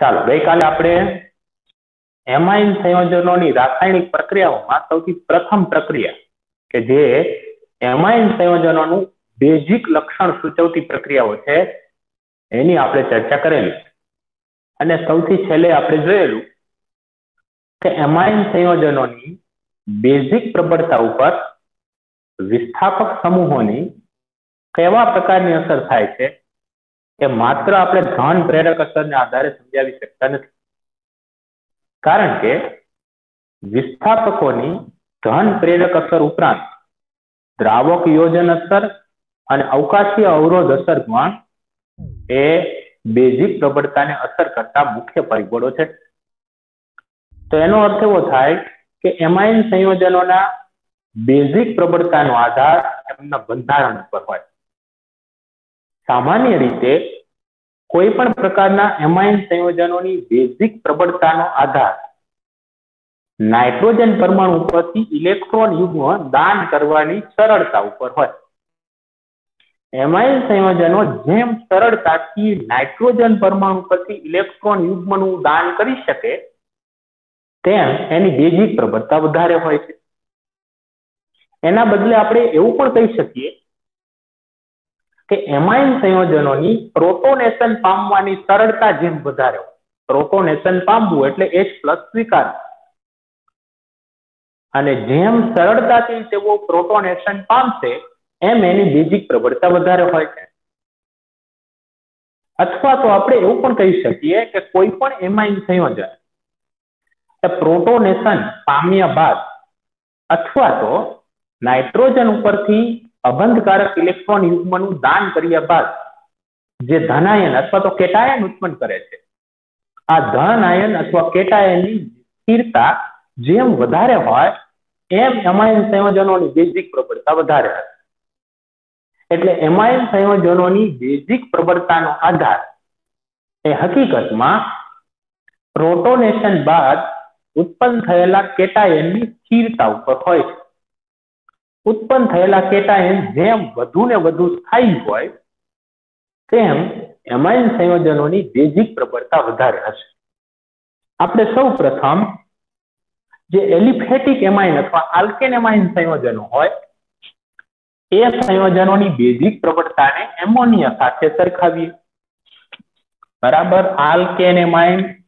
ચાલો, ગઈકાલે આપણે એમાઇન સંયોજનોની રાસાયણિક પ્રક્રિયાઓમાં સૌથી પ્રથમ પ્રક્રિયા કે જે એમાઇન સંયોજનોનું બેઝિક લક્ષણ સૂચવતી પ્રક્રિયાઓ છે, એની આપણે ચર્ચા કરેલી. અને સૌથી છેલ્લે આપણે જોયેલું કે એમાઇન સંયોજનોની બેઝિક પ્રબળતા ઉપર વિસ્થાપક સમૂહોની કેવા પ્રકારની અસર થાય છે એ માત્ર આપણે ધન પ્રેરક અસરને આધારે સમજાવી શકતા નથી. કારણ કે વિસ્થાપકોની ધન પ્રેરક અસર ઉપરાંત દ્રાવક યોજન અસર અને અવકાશીય અવરોધ અસર પણ એ બેઝિક પ્રબળતાને અસર કરતા મુખ્ય પરિબળો છે. તો એનો અર્થ એવો થાય કે એમાઇન સંયોજનોના બેઝિક પ્રબળતાનો આધાર એમના બંધારણ ઉપર હોય. સામાન્ય રીતે કોઈ પણ પ્રકારના એમાઇન સંયોજનોની બેઝિક પ્રબળતાનો આધાર નાઇટ્રોજન પરમાણુ ઉપરથી ઇલેક્ટ્રોન યુગ્મ દાન કરવાની સરળતા ઉપર હોય. એમાઇન સંયોજનો જેમ સરળતાથી નાઇટ્રોજન પરમાણુ પરથી ઇલેક્ટ્રોન યુગ્મનું દાન કરી શકે, તેમ એની બેઝિક પ્રબળતા વધારે હોય છે. એના બદલે આપણે એવું પણ કહી શકીએ કે એમાઇન સંયોજનોની પ્રોટોનેશન પામવાની સરળતા જેમ વધારે પ્રોટોનેશન પામવું એટલે એચ પ્લસ સ્વીકારવું. અને જેમ સરળતાથી તેઓ પ્રોટોનેશન પામશે, એમ એની બેઝિક પ્રબળતા વધારે હોય છે. અથવા તો આપણે એવું પણ કહી શકીએ કે કોઈ પણ એમાઇન સંયોજન પ્રોટોનેશન પામ્યા બાદ અથવા તો નાઇટ્રોજન ઉપરથી અબંધકારક ઇલેક્ટ્રોન યુગ્મનું દાન કર્યા બાદ જે ધનાયન અથવા તો કેટાયન ઉત્પન્ન કરે છે. આ ધન આયન અથવા કેટાયનની સ્થિરતા જેમ વધારે હોય, એમ એમાઇન સંયોજનોની બેઝિક પ્રબળતા વધારે હશે. એટલે એમાઇન સંયોજનોની બેઝિક પ્રબળતાનો આધાર એ હકીકતમાં પ્રોટોનેશન બાદ ઉત્પન્ન થયેલા કેટાયનની સ્થિરતા ઉપર હોય છે. ઉત્પન્ન થયેલા કેટાયન જેમ વધુ ને વધુ સ્થાયી હોય, તેમ એમાઇન સંયોજનોની બેઝિક પ્રબળતા વધારે હશે. આપણે સૌ પ્રથમ જે એલિફેટિક એમાઇન અથવા આલ્કેન એમાઇન સંયોજનો હોય, એ સંયોજનોની બેઝિક પ્રબળતાને એમોનિયા સાથે સરખાવીએ. બરાબર? આલ્કેન એમાઇન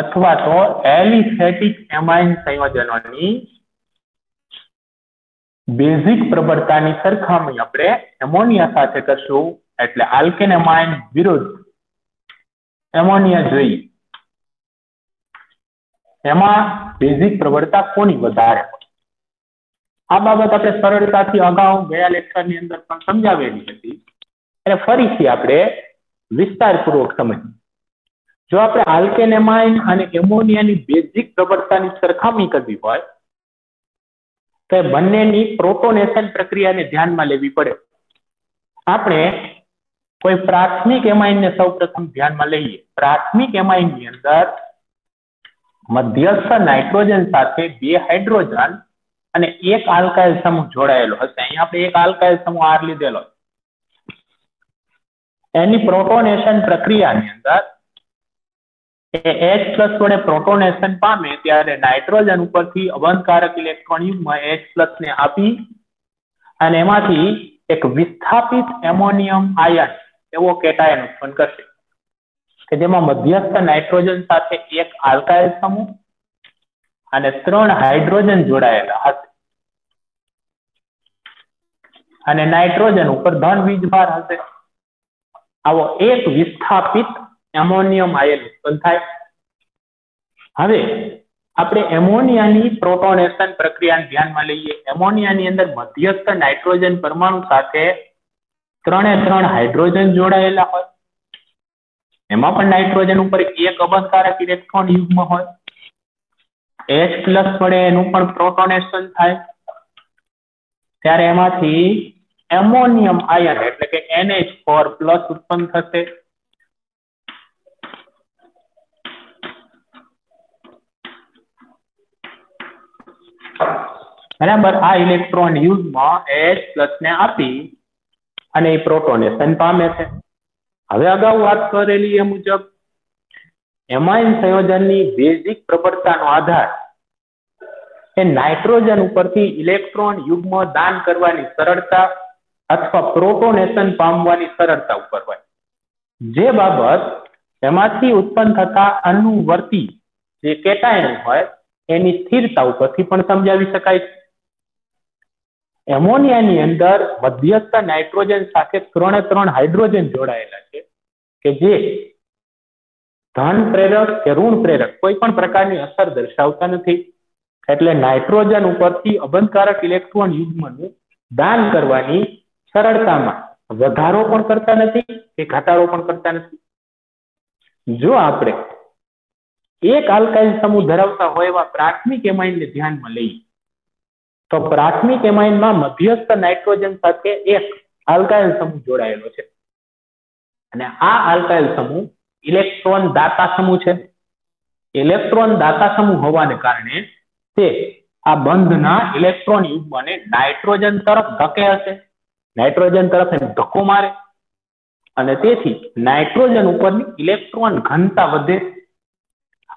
અથવા તો એલિફેટિક એમાઇન સંયોજનોની બેઝિક પ્રબળતાની સરખામણી આપણે એમોનિયા સાથે કરશું. એટલે આલ્કેન એમાઇન વિરુદ્ધ એમોનિયા જોઈએ. એમાં બેઝિક પ્રબળતા કોની વધારે આ બાબત આપણે સરળતાથી અગાઉ ગયા લેક્ચરની અંદર પણ સમજાવેલી હતી. અને ફરીથી આપણે વિસ્તારપૂર્વક સમજીએ. જો આપણે આલ્કેનેમાઇન અને એમોનિયાની બેઝિક પ્રબળતાની સરખામણી કરવી હોય, તો બંનેની પ્રોટોનેશન પ્રક્રિયાને ધ્યાનમાં લેવી પડે. આપણે કોઈ પ્રાથમિક એમાઇનને સૌપ્રથમ ધ્યાનમાં લઈએ. પ્રાથમિક એમાઇનની અંદર મધ્યસ્થ નાઇટ્રોજન સાથે બે હાઇડ્રોજન અને એક આલ્કાઇલ સમૂહ જોડાયેલો હશે. અહીંયા આપણે એક આલ્કાઇલ સમૂહ આર લીધેલો એની પ્રોટોનેશન પ્રક્રિયાની અંદર એ એચ પ્લસ વડે પ્રોટોનેશન પામે ત્યારે નાઇટ્રોજન ઉપરથી અબંધકારક ઇલેક્ટ્રોન એચ પ્લસ ને આપી અને એમાંથી એક વિસ્થાપિત એમોનિયમ આયન એવો કેટાયન ઉત્પન્ન કરશે. કે જેમાં મધ્યસ્થ નાઇટ્રોજન સાથે એક આલ્કાઇલ સમૂહ અને ત્રણ હાઇડ્રોજન જોડાયેલા હશે. અને નાઇટ્રોજન ઉપર ધન વીજભાર હશે. આવો એક વિસ્થાપિત એમોનિયમ આયન ઉત્પન્ન થાય? હવે આપણે એમોનિયાની પ્રોટોનેશન પ્રક્રિયાને ધ્યાનમાં લઈએ. એમોનિયાની અંદર મધ્યસ્થ નાઇટ્રોજન પરમાણુ સાથે ત્રણે ત્રણ હાઇડ્રોજન જોડાયેલા હોય. એમાં પણ નાઇટ્રોજન ઉપર એક અબંધકારક ઇલેક્ટ્રોન યુગ્મ હોય. એચ પ્લસ વડે એનું પણ પ્રોટોનેશન થાય. ત્યારે એમાંથી એમોનિયમ આયન એટલે કે એનએચ ફોર પ્લસ ઉત્પન્ન થશે. બરાબર? આ ઇલેક્ટ્રોન યુઝમાં એચ પ્લસ ને આપી અને એ પ્રોટોનેશન પામે છે. હવે અગાઉ વાત કરેલી એ મુજબ એમાઇન સંયોજનની બેઝિક પ્રબળતાનો આધાર એ નાઇટ્રોજન ઉપરથી ઇલેક્ટ્રોન યુગ્મ દાન કરવાની સરળતા અથવા પ્રોટોનેશન પામવાની સરળતા ઉપર હોય. જે બાબત એમાંથી ઉત્પન્ન થતા અનુવર્તી જે કેટાયન હોય એની સ્થિરતા ઉપરથી પણ સમજાવી શકાય છે. એમોનિયાની અંદર મધ્યસ્થ નાઇટ્રોજન સાથે ત્રણે ત્રણ હાઇડ્રોજન જોડાયેલા છે કે જે ધન પ્રેરક કે ઋણ પ્રેરક કોઈ પણ પ્રકારની અસર દર્શાવતા નથી. એટલે નાઇટ્રોજન ઉપરથી અબંધકારક ઇલેક્ટ્રોન યુગ્મનું દાન કરવાની સરળતામાં વધારો પણ કરતા નથી કે ઘટાડો પણ કરતા નથી. જો આપણે એક આલ્કાઇલ સમૂહ ધરાવતા હોય એવા પ્રાથમિક એમાઇનને ધ્યાનમાં લઈએ તો પ્રાથમિક એમાઇનમાં મધ્યસ્થ નાઇટ્રોજન સાથે એક આલ્કાઇલ સમૂહ જોડાયેલો છે. અને આ આલ્કાઇલ સમૂહ ઇલેક્ટ્રોન દાતા સમૂહ છે. ઇલેક્ટ્રોન દાતા સમૂહ હોવાને કારણે તે આ બંધના ઇલેક્ટ્રોન યુગ્મને નાઇટ્રોજન તરફ ધકે હશે. નાઇટ્રોજન તરફ એને ધક્કો મારે. અને તેથી નાઇટ્રોજન ઉપરની ઇલેક્ટ્રોન ઘનતા વધે.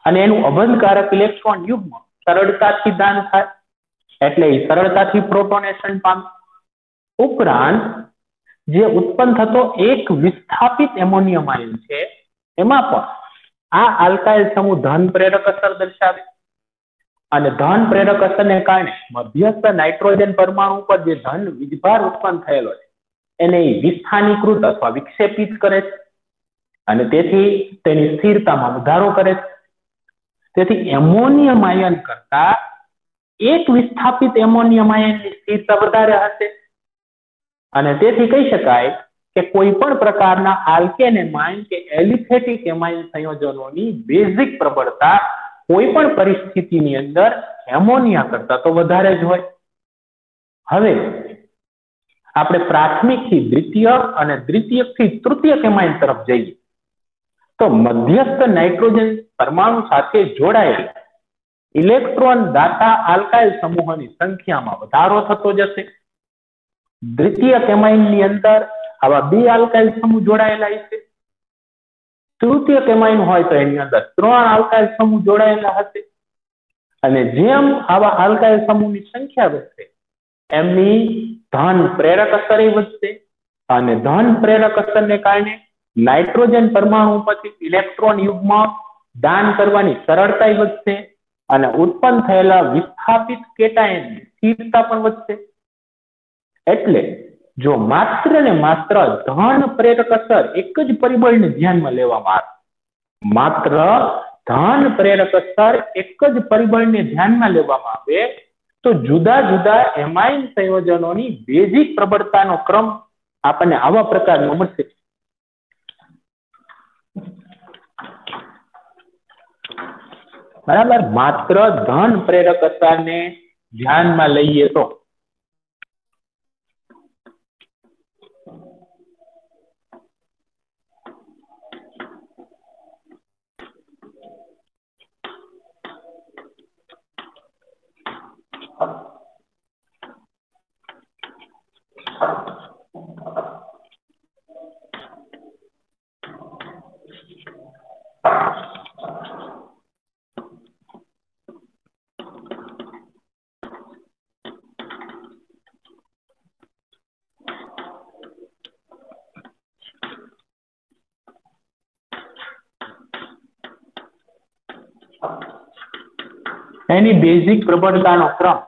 અને એનું અબંધકારક ઇલેક્ટ્રોન યુગ્મ સરળતાથી દાન થાય. એટલે એ સરળતાથી પ્રોટોનેશન પામે. ઉપરાંત, જે ઉત્પન્ન થતો એક વિસ્થાપિત એમોનિયમ આયન છે, એમાં પણ આ આલ્કાઇલ સમૂહ ધન પ્રેરક અસર દર્શાવે. અને ધન પ્રેરક અસરને કારણે મધ્યસ્થ નાઇટ્રોજન પરમાણુ પર જે ધન વીજભાર ઉત્પન્ન થયેલો છે, એને વિસ્થાનીકૃત અથવા વિક્ષેપિત કરે છે. અને તેથી તેની સ્થિરતામાં વધારો કરે છે. તેથી એમોનિયમ આયન કરતા એક વિસ્થાપિત એમોનિયમ આયનની સ્થિરતા વધારે હશે. અને તેથી કહી શકાય કે કોઈ પણ પ્રકારના આલ્કેન એમાઇન કે એલિફેટિક એમાઇન સંયોજનોની બેઝિક પ્રબળતા કોઈ પણ પરિસ્થિતિની અંદર એમોનિયા કરતા તો વધારે જ હોય. હવે આપણે પ્રાથમિકથી દ્વિતીય અને દ્વિતીયથી તૃતીય કેમાઇન તરફ જઈએ. તો મધ્યસ્થ નાઇટ્રોજન પરમાણુ સાથે જોડાયેલ ઇલેક્ટ્રોન દાતા આલ્કાઇલ સમૂહોની સંખ્યામાં વધારો થતો જશે. દ્વિતીય કેમાઇનની અંદર આવા બે આલ્કાઇલ સમૂહ જોડાયેલા હશે. તૃતીય કેમાઇન હોય તો એની અંદર ત્રણ આલ્કાઇલ સમૂહ જોડાયેલા હશે. અને જેમ આવા આલ્કાઇલ સમૂહની સંખ્યા વધશે, એમની ધન પ્રેરક અસર વધશે. અને ધન પ્રેરક અસરને કારણે નાઇટ્રોજન પરમાણુ પછી ઇલેક્ટ્રોન યુગમાં દાન કરવાની સરળતા વધશે અને ઉત્પન્ન થયેલા વિસ્થાપિત કેટાયનની સ્થિરતા પણ વધશે. એટલે જો માત્ર ને માત્ર ધન પ્રેરક અસર એક જ પરિબળને ધ્યાનમાં લેવામાં આવે, માત્ર ધન પ્રેરક અસર એક જ પરિબળને ધ્યાનમાં લેવામાં આવે, તો જુદા જુદા એમાઇન સંયોજનોની બેઝિક પ્રબળતાનો ક્રમ આપણને આવા પ્રકારનો મળશે. બરાબર? માત્ર ધન પ્રેરક અસરને ધ્યાનમાં લઈએ તો એની બેઝિક પ્રબળતાનો ક્રમ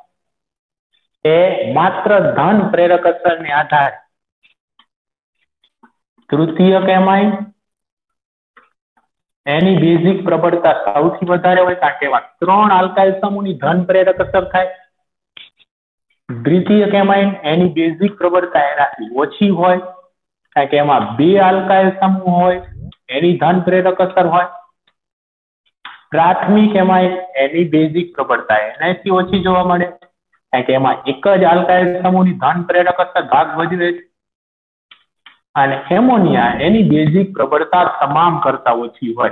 એ માત્ર ધન પ્રેરક અસરને આધારે. તૃતીય કેમાઇન એની બેઝિક પ્રબળતા સૌથી વધારે હોય કારણ કે એમાં ત્રણ આલ્કાઇલ સમૂહની ધન પ્રેરક અસર થાય. દ્વિતીય કેમાઇન એની બેઝિક પ્રબળતા એનાથી ઓછી હોય. કારણ કે એમાં બે આલ્કાઇલ સમૂહ હોય, એની ધન પ્રેરક અસર હોય. પ્રાથમિક એમાં એની બેઝિક પ્રબળતા એનાથી ઓછી જોવા મળે. કારણ કે એમાં એક જ આલ્કાઇલ સમૂહની ધન પ્રેરક અસર ભાગ ભજવે છે. અને એમોનિયા એની બેઝિક પ્રબળતા તમામ કરતા ઓછી હોય.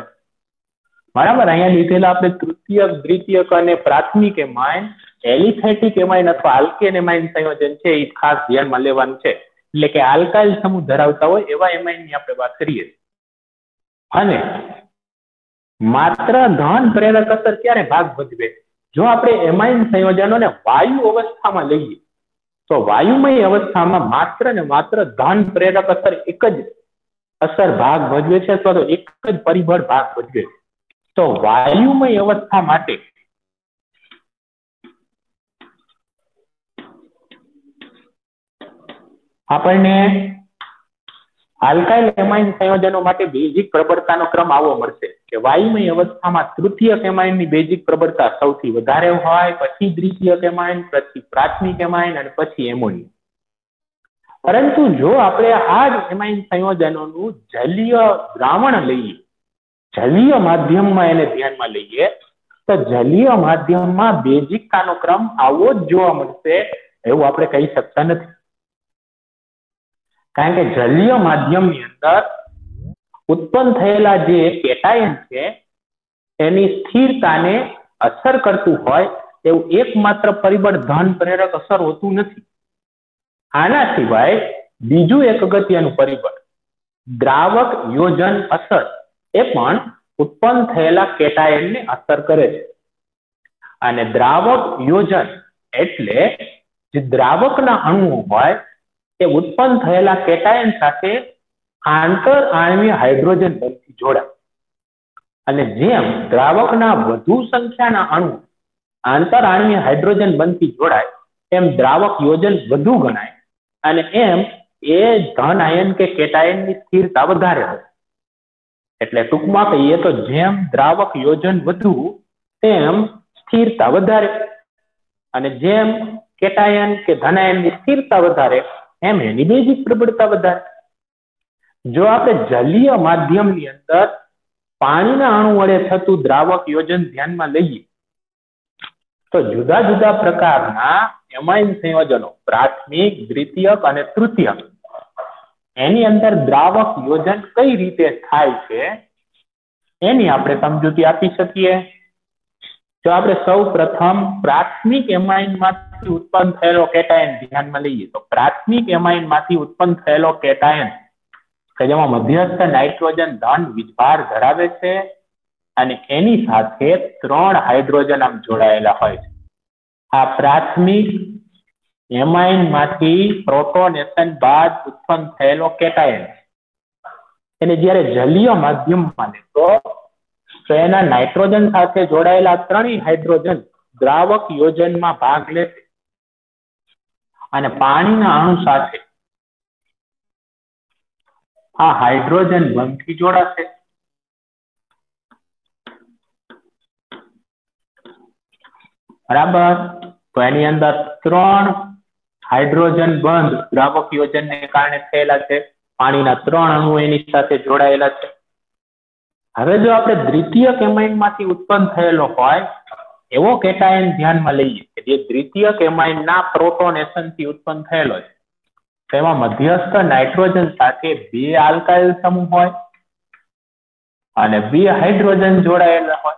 બરાબર? અહીંયા લીધેલા આપણે તૃતીયક દ્વિતીયક અને પ્રાથમિક એમાઇન એલિફેટિક એમાઇન અથવા આલ્કેન એમાઇન સંયોજન છે, એ ખાસ ધ્યાનમાં લેવાનું છે. એટલે કે આલ્કાઇલ સમૂહ ધરાવતા હોય એવા એમાઇનની આપણે વાત કરીએ. અને માત્ર ધન પ્રેરક અસર ક્યારે ભાગ ભજવે? જો આપણે એમાઇન સંયોજનોને વાયુ અવસ્થામાં લઈએ, તો વાયુમય અવસ્થામાં માત્ર ને માત્ર ધન પ્રેરક અસર એક જ અસર ભાગ ભજવે છે, અથવા તો એક જ પરિબળ ભાગ ભજવે છે. તો વાયુમય અવસ્થા માટે આપણને આલ્કાઇલ એમાઇન સંયોજનો માટે બેઝિક પ્રબળતાનો ક્રમ આવો મળશે. કે વાયુમય અવસ્થામાં તૃતીયક એમાઇનની બેઝિક પ્રબળતા સૌથી વધારે હોય, પછી દ્વિતીયક એમાઇન પછી પ્રાથમિક એમાઇન અને પછી એમોનિયમ પરંતુ જો આપણે આ જ એમાઇન સંયોજનોનું જલીય દ્રાવણ લઈએ, જલીય માધ્યમમાં એને ધ્યાનમાં લઈએ, તો જલીય માધ્યમમાં બેઝિકતાનો ક્રમ આવો જ જોવા મળશે એવું આપણે કહી શકતા નથી. કારણ કે જલીય માધ્યમની અંદર ઉત્પન્ન થયેલા જે કેટાયન છે એની સ્થિરતાને અસર કરતું હોય એવું એકમાત્ર પરિબળ ધન પ્રેરક અસર હોતું નથી. આના સિવાય બીજું એક અગત્યનું પરિબળ, દ્રાવક યોજન અસર, એ પણ ઉત્પન્ન થયેલા કેટાયનને અસર કરે છે. અને દ્રાવક યોજન એટલે જે દ્રાવકના અણુઓ હોય એ ઉત્પન્ન થયેલા કેટાયન સાથે આંતર આણ્વીય હાઇડ્રોજન બંધથી જોડાય. અને જેમ દ્રાવકના વધુ સંખ્યાના અણુ આંતર આણ્વીય હાઇડ્રોજન બંધથી જોડાય, એમ દ્રાવક યોજન વધુ ગણાય અને એમ એ ધન આયન કે કેટાયનની સ્થિરતા વધારે હોય. એટલે ટૂંકમાં કહીએ તો જેમ દ્રાવક યોજન વધુ, તેમ સ્થિરતા વધારે. અને જેમ કેટાયન કે ધનાયનની સ્થિરતા વધારે એમ એની બેઝિક પ્રબળતા વધારે. જો આપણે જલીય માધ્યમની અંદર પાણીના અણુ વડે થતું દ્રાવક યોજન ધ્યાનમાં લઈએ, તો જુદા જુદા પ્રકારના એમાઇન સંયોજનો, પ્રાથમિક, દ્વિતીયક અને તૃતીયક, એની અંદર દ્રાવક યોજન કઈ રીતે થાય છે, એની આપણે સમજૂતી આપી શકીએ. જો આપણે સૌ પ્રથમ પ્રાથમિક એમાઇનમાંથી ઉત્પન્ન થયેલો કેટાયન ધ્યાનમાં લઈએ. તો પ્રાથમિક એમાઇનમાંથી ઉત્પન્ન થયેલો કેટાયન, કે જેમાં મધ્યસ્થ નાઇટ્રોજન ધન વિભાર ધરાવે છે અને એની સાથે ત્રણ હાઇડ્રોજન આમ જોડાયેલા હોય છે. આ પ્રાથમિક એમાઇનમાંથી પ્રોટોનેશન બાદ ઉત્પન્ન થયેલો કેટાયન. એને જ્યારે જલીય માધ્યમમાં લેતો તો એના નાઇટ્રોજન સાથે જોડાયેલા ત્રણેય હાઇડ્રોજન દ્રાવક યોજનમાં ભાગ લેશે અને પાણીના અણુ સાથે આ હાઇડ્રોજન બંધથી જોડાશે. બરાબર? તો એની અંદર ત્રણ હાઇડ્રોજન બંધ દ્રાવક યોજનને કારણે થયેલા છે. પાણીના ત્રણ અણુ એની સાથે જોડાયેલા છે. હવે જો આપણે દ્વિતીય કેમાઇનમાંથી ઉત્પન્ન થયેલો હોય, એવો કેટાયન ધ્યાનમાં લઈએ કે જે દ્વિતીય કેમાઇનના પ્રોટોનેશનથી ઉત્પન્ન થયેલો છે. તેમાં મધ્યસ્થ નાઇટ્રોજન સાથે બે આલ્કાઇલ સમૂહ હોય અને બે હાઇડ્રોજન જોડાયેલા હોય.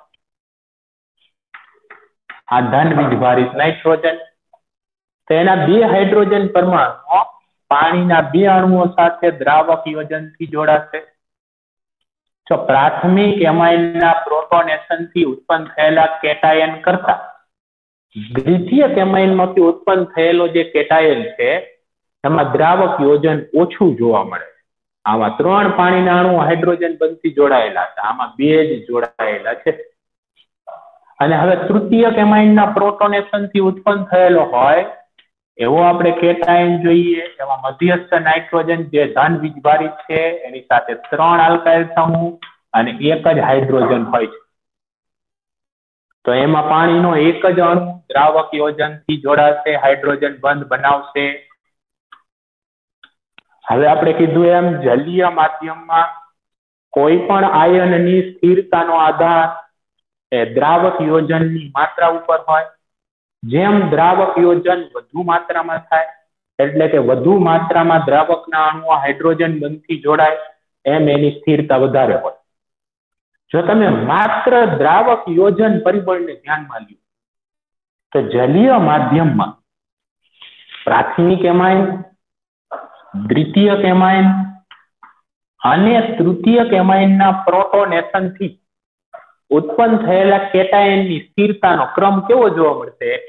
આ ધન વીજભારિત નાઇટ્રોજન. તેના બે હાઇડ્રોજન પરમાણુઓ પાણીના બે અણુઓ સાથે દ્રાવક યોજનથી જોડાશે. જો પ્રાથમિક એમાઇનના પ્રોટોનેશનથી ઉત્પન્ન થયેલા કેટાયન કરતા દ્વિતીય એમાઇનમાંથી ઉત્પન્ન થયેલો જે કેટાયન છે, એમાં દ્રાવક યોજન ઓછું જોવા મળે આમાં ત્રણ પાણીના અણુ હાઇડ્રોજન બનથી જોડાયેલા છે. આમાં બે જ જોડાયેલા છે. અને હવે તૃતીય એમાઇનના પ્રોટોનેશનથી ઉત્પન્ન થયેલો હોય એવો આપણે કેટાયન જોઈએ, એમાં મધ્યસ્થ નાઇટ્રોજન જે ધન વીજભારિત છે, એની સાથે ત્રણ આલ્કાઇલ સમૂહ અને એક જ હાઇડ્રોજન હોય છે. તો એમાં પાણીનો એક જ અણુ દ્રાવક યોજનથી જોડાશે, હાઇડ્રોજન બંધ બનાવશે. હવે આપણે કીધું એમ જલીય માધ્યમમાં કોઈ પણ આયનની સ્થિરતાનો આધાર એ દ્રાવક યોજનની માત્રા ઉપર હોય. જેમ દ્રાવક યોજન વધુ માત્રામાં થાય, એટલે કે વધુ માત્રામાં દ્રાવકના અણુઓ હાઇડ્રોજન બંધથી જોડાય, એમ એની સ્થિરતા વધારે હોય. જો તમે માત્ર દ્રાવક યોજન પરિબળને ધ્યાનમાં લ્યો, તો જલીય માધ્યમમાં પ્રાથમિક એમાઇન દ્વિતીય કેમાઇન અને તૃતીય કેમાઇનના પ્રોટોનેશનથી ઉત્પન્ન થયેલા કેટાયનની સ્થિરતાનો ક્રમ કેવો જોવા મળશે?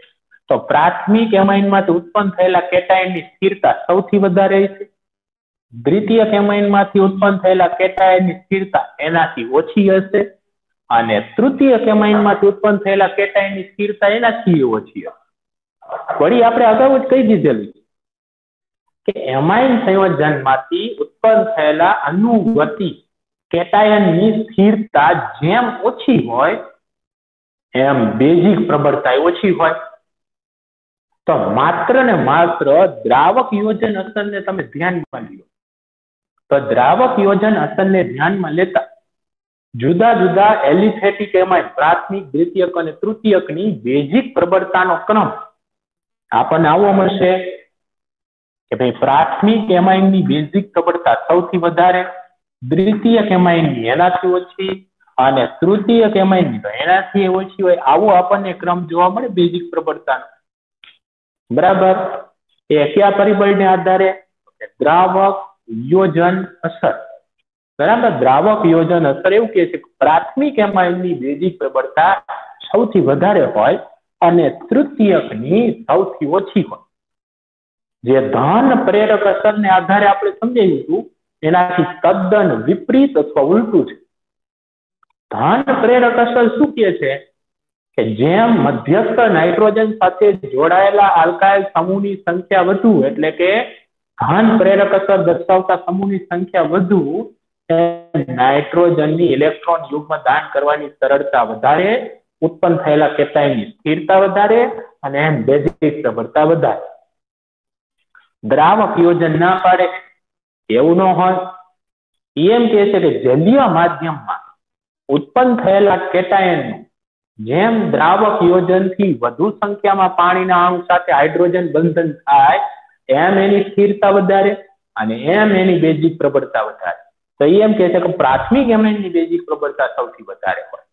તો પ્રાથમિક એમાઇનમાંથી ઉત્પન્ન થયેલા કેટાયનની સ્થિરતા સૌથી વધારે છે. દ્વિતીય કેમાઇનમાંથી ઉત્પન્ન થયેલા કેટાયનની સ્થિરતા એનાથી ઓછી હશે અને તૃતીય કેમાઇનમાંથી ઉત્પન્ન થયેલા કેટાયનની સ્થિરતા એનાથી ઓછી હશે. વળી આપણે અગાઉ જ કહી દીધેલું કે એમાઇન સંયોજનમાંથી ઉત્પન્ન થયેલા અનુગતિ કેટાયનની સ્થિરતા જેમ ઓછી હોય, એમ બેઝિક પ્રબળતા ઓછી હોય. તો માત્ર ને માત્ર દ્રાવક યોજન અસરને તમે ધ્યાનમાં લ્યો. તો દ્રાવક યોજન અસરને ધ્યાનમાં લેતા જુદા જુદા એલિફેટિક એમાં પ્રાથમિક, દ્વિતીયક અને તૃતીયકની બેઝિક પ્રબળતાનો ક્રમ આપણને આવો મળશે કે ભાઈ પ્રાથમિક એમાઇનની બેઝિક પ્રબળતા સૌથી વધારે દ્વિતીય એમાઇનની એનાથી ઓછી અને તૃતીય કેમાય તો એનાથી ઓછી હોય, આવો આપણને ક્રમ જોવા મળે બેઝિક પ્રબળતાનો. બરાબર? એ કયા પરિબળને આધારે? દ્રાવક, યોજન, અસર. બરાબર? દ્રાવક, યોજન, અસર એવું કે છે પ્રાથમિક એમાઇનની બેઝિક પ્રબળતા સૌથી વધારે હોય અને તૃતીયકની સૌથી ઓછી હોય. જે ધન પ્રેરક અસરને આધારે આપણે સમજાયું હતું એનાથી તદ્દન વિપરીત અથવા ઉલટું છે. ધન પ્રેરક અસર શું કહે છે? કે જેમ મધ્યસ્થ નાઇટ્રોજન સાથે જોડાયેલા આલ્કાઇલ સમૂહની સંખ્યા વધુ, એટલે કે ધન પ્રેરક અસર દર્શાવતા સમૂહની સંખ્યા વધુ નાઇટ્રોજનની ઇલેક્ટ્રોન યુગમાં દાન કરવાની સરળતા વધારે, ઉત્પન્ન થયેલા કેતાયની સ્થિરતા વધારે અને એમ બેઝિક પ્રબળતા વધારે. દ્રાવક યોજન ના પાડે એવું ન હોય. એમ કે છે કે જલીય માધ્યમમાં ઉત્પન્ન થયેલા કેટાયનનું, જેમ દ્રાવક યોજનથી વધુ સંખ્યામાં પાણીના અણુ સાથે હાઇડ્રોજન બંધન થાય, એમ એની સ્થિરતા વધારે અને એમ એની બેઝિક પ્રબળતા વધારે. તો એમ કે છે કે પ્રાથમિક એમએનની બેઝિક પ્રબળતા સૌથી વધારે હોય.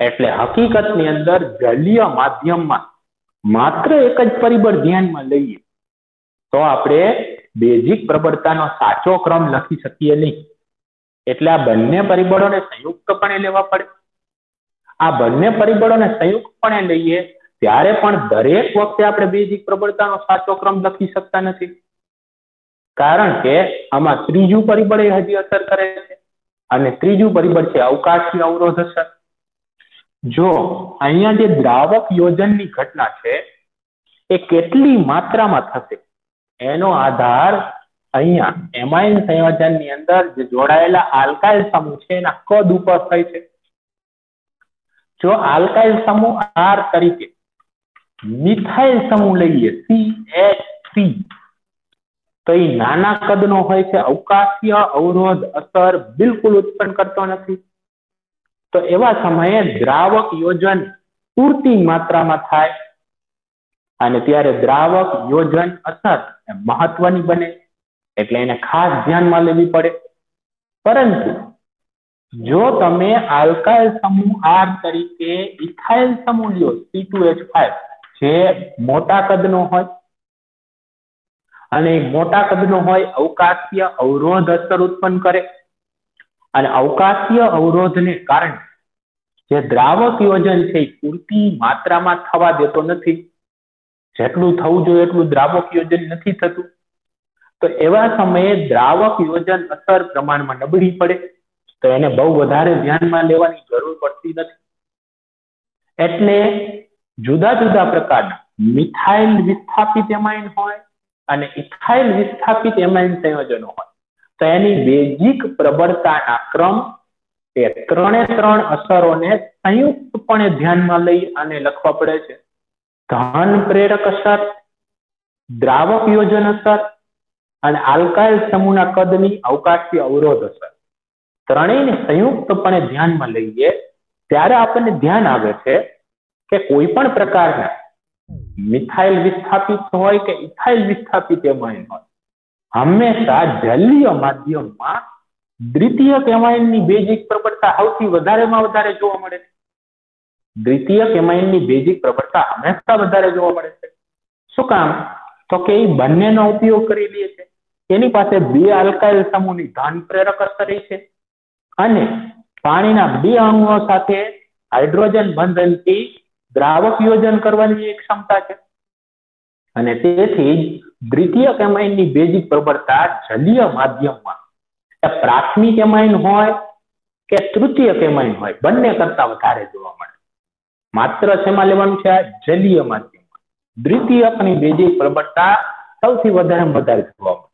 એટલે હકીકતની અંદર જલીય માધ્યમમાં માત્ર એક જ પરિબળ ધ્યાનમાં લઈએ, તો આપણે બેઝિક પ્રબળતાનો સાચો ક્રમ લખી શકીએ નહીં. એટલે આ બંને પરિબળોને સંયુક્તપણે લેવા પડે. આ બંને પરિબળોને સંયુક્તપણે લઈએ ત્યારે પણ દરેક વખતે આપણે બેઝિક પ્રબળતાનો સાચો ક્રમ લખી શકતા નથી. કારણ કે આમાં ત્રીજું પરિબળ એ હજી અસર કરે છે અને ત્રીજું પરિબળ છે અવકાશી અવરોધ અસર. જો અહીંયા જે દ્રાવક યોજનની ઘટના છે એ કેટલી માત્રામાં થશે? એનો આધાર અહીંયા એમાઇન સંયોજનની અંદર જે જોડાયેલા આલ્કાઇલ સમૂહ છે એના કદ ઉપર થાય છે. જો આલ્કાઇલ સમૂહ આર તરીકે મિથાઇલ સમૂહ લઈએ સી એચ સી તો એ નાના કદનો હોય છે, અવકાશીય અવરોધ અસર બિલકુલ ઉત્પન્ન કરતો નથી. તો એવા સમયે દ્રાવક યોજન પૂરતી માત્રામાં થાય અને ત્યારે દ્રાવક, યોજન અસર મહત્વની બને. એટલે એને ખાસ ધ્યાનમાં લેવી પડે. પરંતુ જો તમે આલ્કાઇલ સમૂહ આર તરીકે ઇથાઇલ સમૂહ લ્યો સી ટુ એચ ફાઈવ જે મોટા કદનો હોય, અને મોટા કદનો હોય, અવકાશીય અવરોધ અસર ઉત્પન્ન કરે. અને અવકાશીય અવરોધને કારણે જે દ્રાવક યોજન છે એ પૂરતી માત્રામાં થવા દેતો નથી. જેટલું થવું જોઈએ એટલું દ્રાવક યોજન નથી થતું. તો એવા સમયે દ્રાવક યોજન અસર પ્રમાણમાં નબળી પડે તો એને બહુ વધારે ધ્યાનમાં લેવાની જરૂર પડતી નથી. એટલે જુદા જુદા પ્રકારના મિથાઇલ વિસ્થાપિત એમાઇન હોય અને ઇથાઇલ વિસ્થાપિત એમાઇન સંયોજનો હોય. તો એની બેઝિક પ્રબળતાના ક્રમ એ ત્રણે ત્રણ અસરોને સંયુક્તપણે ધ્યાનમાં લઈ અને લખવા પડે છે. ધન પ્રેરક અસર, દ્રાવક યોજન અસર અને આલ્કાઇલ સમૂહના કદની અવકાશી અવરોધ અસર. ત્રણેયને સંયુક્તપણે ધ્યાનમાં લઈએ, ત્યારે આપણને ધ્યાન આવે છે કે કોઈ પણ પ્રકારના મિથાઇલ વિસ્થાપિત હોય કે ઇથાઇલ વિસ્થાપિત એમાઇન હોય. હંમેશા જલીય માધ્યમમાં દ્વિતીય એમાઇનની બેઝિક પ્રબળતા સૌથી વધારેમાં વધારે જોવા મળે છે. દ્વિતીય એમાઇનની બેઝિક પ્રબળતા હંમેશા વધારે જોવા મળે છે. શું કામ? તો કે એ બંનેનો ઉપયોગ કરી લે છે. એની પાસે બે આલ્કાઇલ સમૂહની ધન પ્રેરક અસર છે અને પાણીના બે અણુઓ સાથે હાઇડ્રોજન બંધનથી દ્રાવક યોજન કરવાની એક ક્ષમતા છે. અને તેથી જ દ્વિતીય કેમાઇનની બેઝિક પ્રબળતા જલીય માધ્યમમાં પ્રાથમિક એમાઇન હોય કે તૃતીય કેમાઇન હોય, બંને કરતા વધારે જોવા મળે. માત્ર શેમાં લેવાનું છે? જલીય માધ્યમમાં. દ્વિતીયકની બેઝિક પ્રબળતા સૌથી વધારે વધારે જોવા મળે.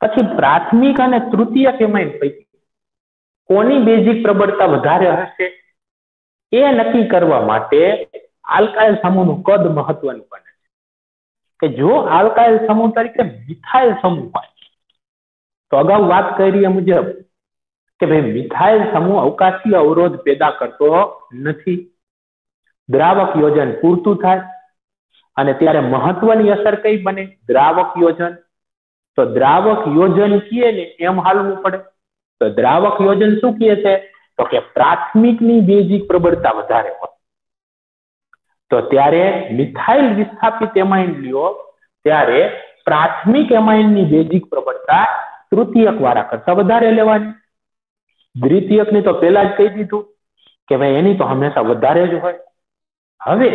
પછી પ્રાથમિક અને તૃતીય એમાઇન પૈકી કોની બેઝિક પ્રબળતા વધારે હશે? એ નક્કી કરવા માટે આલ્કાઇલ સમૂહનું કદ મહત્વનું બને છે. કે જો આલ્કાઇલ સમૂહ તરીકે મિથાઇલ સમૂહ હોય, તો અગાઉ વાત કરી મુજબ કે ભાઈ મિથાઇલ સમૂહ અવકાશીય અવરોધ પેદા કરતો નથી. દ્રાવક યોજન પૂરતું થાય અને ત્યારે મહત્વની અસર કઈ બને? દ્રાવક યોજન. તો દ્રાવક યોજન કીએ ને એમ હાલવું પડે. તો દ્રાવક યોજન શું કહે છે? તો કે પ્રાથમિકની બેઝિક પ્રબળતા વધારે હોય. તો ત્યારે મિથાઇલ વિસ્થાપિત એમાઇન લ્યો, ત્યારે પ્રાથમિક એમાઇનની બેઝિક પ્રબળતા તૃતીયક વાળા કરતા વધારે લેવાની. દ્વિતીયકની તો પહેલા જ કહી દીધું કે ભાઈ એની તો હંમેશા વધારે જ હોય. હવે,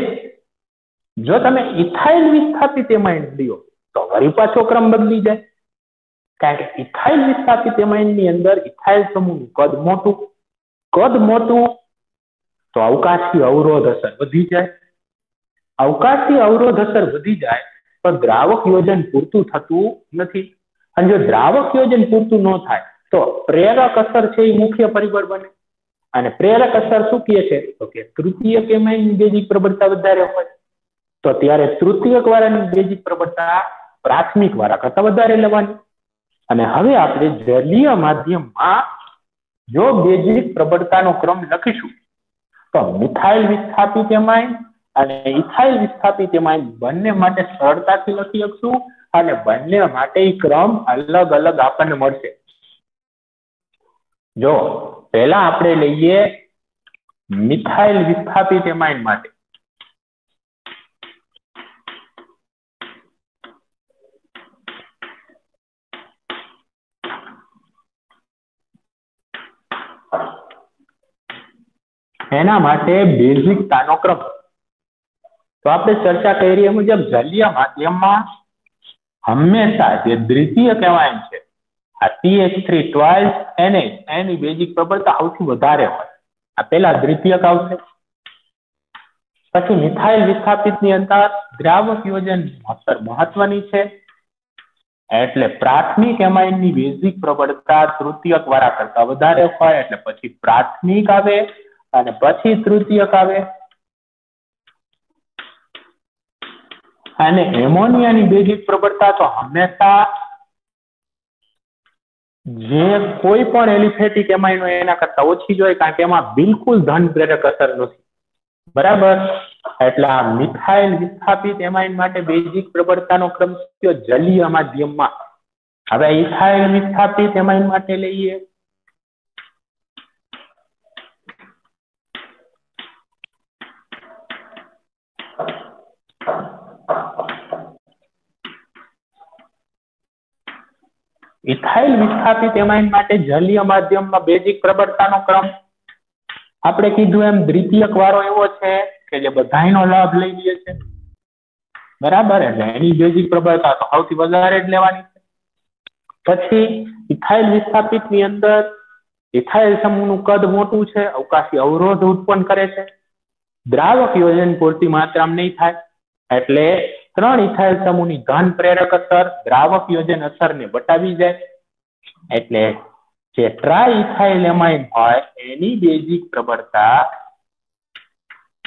જો તમે ઇથાઇલ વિસ્થાપિત એમાઇન લ્યો, તો વળી પાછો ક્રમ બદલી જાય. કારણ કે ઇથાઇલ વિસ્થાપિત એમાઇનની અંદર ઇથાઇલ સમૂહનું કદ મોટું. કદ મોટું, તો અવકાશી અવરોધ અસર વધી જાય. અવકાશી અવરોધ અસર વધી જાય, પણ દ્રાવક યોજન પૂરતું થતું નથી. અને જો દ્રાવક યોજન પૂરતું ન થાય, તો પ્રેરક અસર છે એ મુખ્ય પરિબળ બને. અને પ્રેરક અસર શું કહે છે? તો કે તૃતીય કેમાઇનની બેઝિક પ્રબળતા વધારે હોય. તો ત્યારે તૃતીયક વાળાની બેઝિક પ્રબળતા પ્રાથમિક વાળા કરતા વધારે લેવાની. અને હવે આપણે જલીય માધ્યમમાં જો બેઝિક પ્રબળતાનો ક્રમ લખીશું, તો મિથાઇલ વિસ્થાપિત એમાઇન અને ઇથાઇલ વિસ્થાપિત એમાઇન બંને માટે સરળતાથી લખી શકશું અને બંને માટે ક્રમ અલગ અલગ આપણને મળશે. જો પહેલા આપણે લઈએ મિથાઇલ વિસ્થાપિત એમાઇન માટે. એના માટે બેઝિકતાનો ક્રમ તો આપણે ચર્ચા કરી એ મુજબ જલીય માધ્યમમાં હંમેશા જે દ્વિતીય કહેવાય છે આ સીએચ થ્રી ટ્વાઇસ એનએચ એની બેઝિક પ્રબળતા સૌથી વધારે હોય. આ પહેલા દ્વિતીયક આવશે. પછી મિથાઇલ વિસ્થાપિતની અંદર દ્રાવક યોજન અસર મહત્વની છે. એટલે પ્રાથમિક એમાઇનની બેઝિક પ્રબળતા તૃતીયક વાળા કરતા વધારે હોય, એટલે પછી પ્રાથમિક આવે અને પછી તૃતીયક આવે. અને એમોનિયાની બેઝિક પ્રબળતા તો હંમેશા જે કોઈ પણ એલિફેટિક એમાઇનો એના કરતા ઓછી જ હોય કારણ કે એમાં બિલકુલ ધન પ્રેરક અસર નથી. બરાબર? એટલે આ મિથાઇલ વિસ્થાપિત એમાઇન માટે બેઝિક પ્રબળતાનો ક્રમ થયો? જલીય માધ્યમમાં. હવે ઇથાઇલ વિસ્થાપિત એમાઇન માટે લઈએ ઇથાઇલ વિસ્થાપિત એમાઇન માટે જલીય માધ્યમમાં બેઝિક પ્રબળતાનો ક્રમ. આપણે કીધું એમ દ્વિતીયક વાળો એવો છે કે જે બધાયનો લાભ લઈ લે છે. બરાબર એટલે એની બેઝિક પ્રબળતા તો સૌથી વધારે જ લેવાની છે. પછી ઇથાઇલ વિસ્થાપિતની અંદર ઇથાઇલ સમૂહનું કદ મોટું છે, અવકાશી અવરોધ ઉત્પન્ન કરે છે. દ્રાવક યોજન પૂરતી માત્રામાં નહીં થાય. એટલે ત્રણ ઇથાઇલ સમૂહની ઘન પ્રેરક અસર, દ્રાવક યોજન અસરને બતાવી જાય. એટલે જે ટ્રાઇથાઇલ એમાઇન હોય, એની બેઝિક પ્રબળતા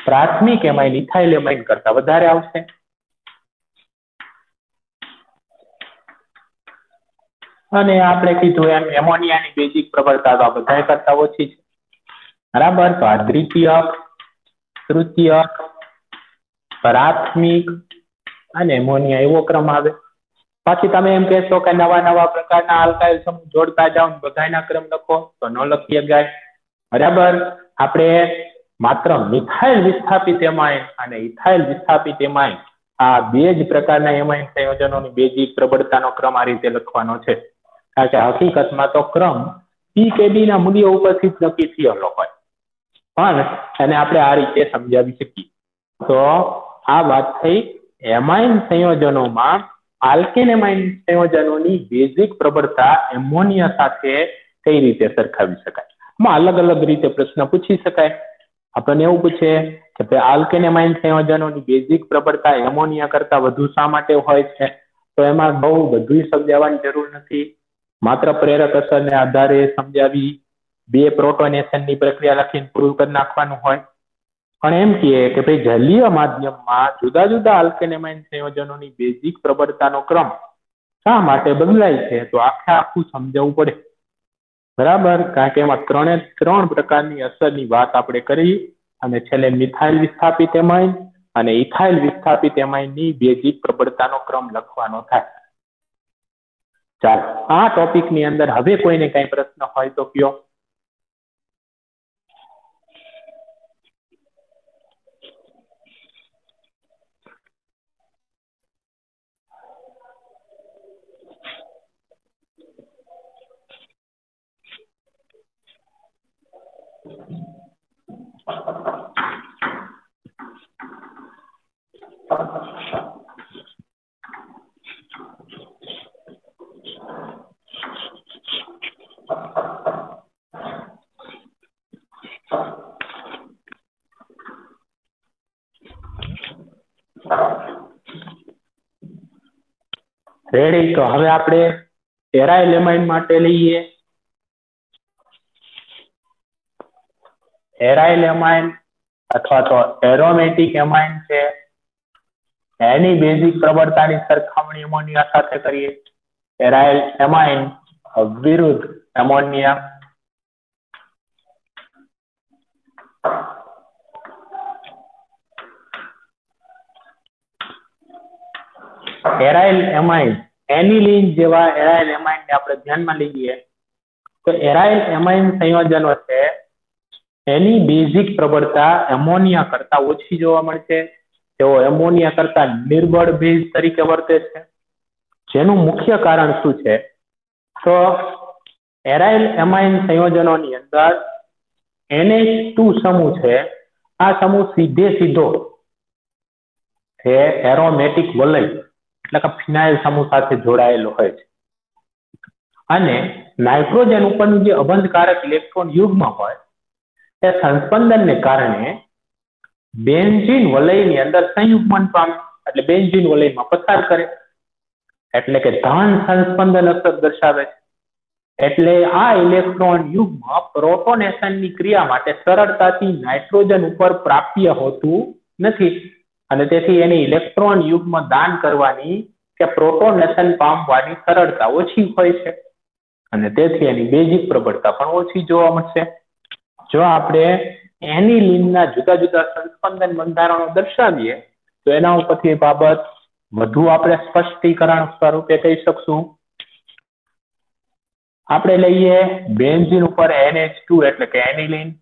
પ્રાથમિક એમાઇન, ઇથાઇલ એમાઇન કરતા વધારે આવશે. અને આપણે કીધું એમ, એમોનિયાની બેઝિક પ્રબળતા તો બધા કરતા ઓછી છે. બરાબર? તો આ દ્વિતીયક, તૃતીયક, પ્રાથમિક અને એમોનિયા એવો ક્રમ આવે. પાછી તમે એમ કહેશો કે નવા નવા પ્રકારના આલ્કાઇલ સમૂહ જોડતા જાઓ બધાના ક્રમ લખો, તો ન લખીએ ગાય બરાબર? આપણે માત્ર મિથાઇલ વિસ્થાપિત એમાઇન અને ઇથાઇલ વિસ્થાપિત એમાઇન આ બે જ પ્રકારના એમાઇન સંયોજનોની બેઝિક પ્રબળતાનો ક્રમ આ રીતે લખવાનો છે. કારણ કે હકીકતમાં તો ક્રમ પી કે બી ના મૂલ્ય ઉપરથી જ નક્કી થયેલો હોય. પણ એને આપણે આ રીતે સમજાવી શકીએ. તો આ વાત થઈ. એમાઇન સંયોજનોમાં આલ્કેન એમાઇન સંયોજનોની બેઝિક પ્રબળતા એમોનિયા સાથે કઈ રીતે સરખાવી શકાય? આમાં અલગ અલગ રીતે પ્રશ્ન પૂછી શકાય. આપણને એવું પૂછે કે ભાઈ, આલ્કેન સંયોજનોની બેઝિક પ્રબળતા એમોનિયા કરતા વધુ શા માટે હોય છે? તો એમાં બહુ બધું સમજાવવાની જરૂર નથી. માત્ર પ્રેરક અસરને આધારે સમજાવી બે પ્રોટોનેશનની પ્રક્રિયા લખીને પૂરું કરી નાખવાનું હોય. પણ એમ કહે કે ભાઈ જલીય માધ્યમમાં જુદા જુદા આલ્કેનેમાઇન સંયોજનોની બેઝિક પ્રબળતાનો ક્રમ શા માટે બદલાય છે? તો આખે આખું સમજાવવું પડે. બરાબર? કારણ કે એમાં ત્રણે ત્રણ પ્રકારની અસરની વાત આપણે કરી અને છેલ્લે મિથાઇલ વિસ્થાપિત એમાઇન અને ઇથાઇલ વિસ્થાપિત એમાઇનની બેઝિક પ્રબળતાનો ક્રમ લખવાનો થાય. ચાલો, આ ટોપિકની અંદર હવે કોઈને કઈ પ્રશ્ન હોય તો કયો? રેડી તો હવે આપણે એરાઇલ એમાઇન માટે લઈએ. એરાઇલ એમાઇન અથવા તો એરોમેટિક એમાઇન છે. એની બેઝિક પ્રબળતાની સરખામણી એમોનિયા સાથે કરીએ. એરાઇલ એમાઇન વિરુદ્ધ એમોનિયા એરાઇલ એમાઇન એનિલિન જેવા એરાઇલ એમાઇન ને આપણે ધ્યાનમાં લઈએ. તો એરાઇલ એમાઇન સંયોજનો છે એની બેઝિક પ્રબળતા એમોનિયા કરતા ઓછી જોવા મળશે. તેઓ એમોનિયા કરતા નિર્બળ બેઝ તરીકે વર્તે છે. જેનું મુખ્ય કારણ શું છે? તો એરાઇલ એમાઇન સંયોજનોની અંદર NH2 સમૂહ છે. આ સમૂહ સીધે સીધો છે એરોમેટિક વલય, એટલે કે ફિનાઇલ સમૂહ સાથે જોડાયેલો હોય છે. અને નાઇટ્રોજન ઉપરનું જે અબંધકારક ઇલેક્ટ્રોન યુગમાં હોય તે સંસ્પંદનને કારણે બેન્ઝીન વલયની અંદર સંયુગ્મન પામે એટલે બેન્ઝીન વલયમાં પસાર કરે. એટલે કે ધન સંસ્પંદન અસર દર્શાવે. છે એટલે આ ઇલેક્ટ્રોન યુગ્મ પ્રોટોનેશનની ક્રિયા માટે સરળતાથી નાઇટ્રોજન ઉપર પ્રાપ્ય હોતું નથી. અને તેથી એની ઇલેક્ટ્રોન યુગ્મ દાન કરવાની કે પ્રોટોનેશન પામવાની સરળતા ઓછી હોય છે. અને તેથી એની બેઝિક પ્રબળતા પણ ઓછી જોવા મળશે. જો આપણે એનિલિનના જુદા જુદા સંસ્પંદન બંધારણો દર્શાવીએ, તો એના ઉપરથી બાબત વધુ આપણે સ્પષ્ટીકરણ સ્વરૂપે કહી શકશું. આપણે લઈએ બેન્ઝિન ઉપર NH2 એટલે કે એનિલિન.